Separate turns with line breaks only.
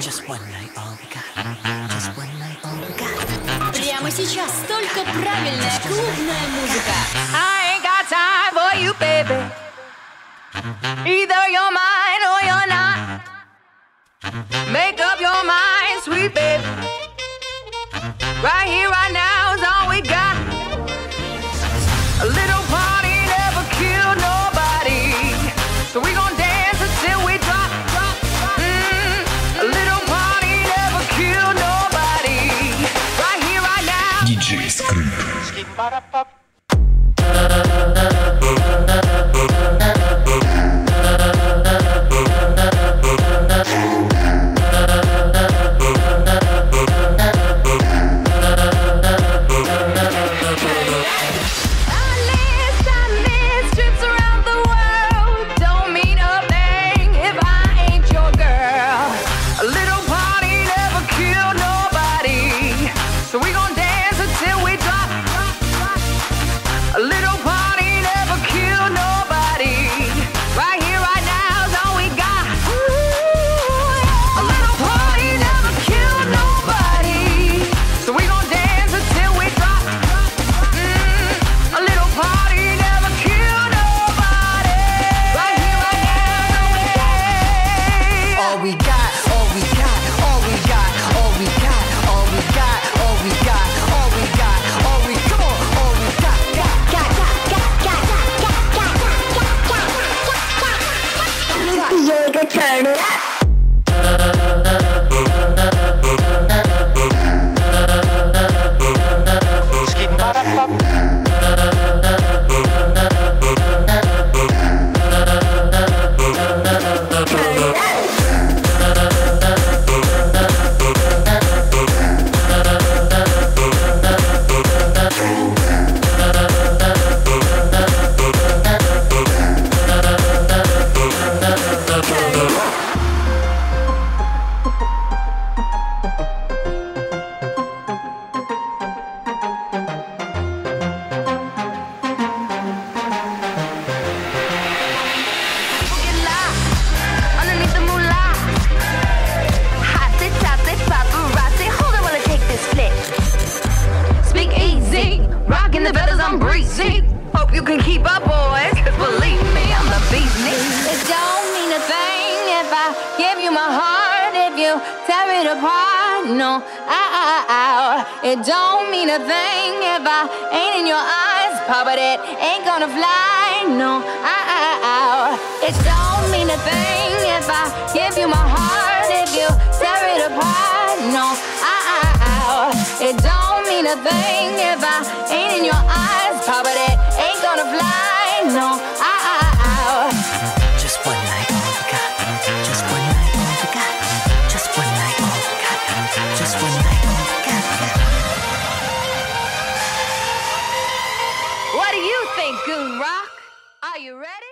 Just one night, all we got. Just one night, all we got.
Прямо сейчас только правильная клубная музыка.
I ain't got time for you, baby. Either you're mine or you're not. Make up your mind, sweet baby. Right here, right now para pa we got, all we got,
all we got, all we got, all we got, all we got, all we come on, all we got, got, got, got, got, got, got, got, got, got, got, got. Turn it up.
You my heart, if you tear it apart. No, ow. It don't mean a thing if I ain't in your eyes, Papa. That ain't gonna fly. No, ow. It don't mean a thing if I give you my heart, if you tear it apart. No, ow. It don't mean a thing if I ain't in your eyes, Papa. That ain't gonna fly. No, Goon Rock, are you ready?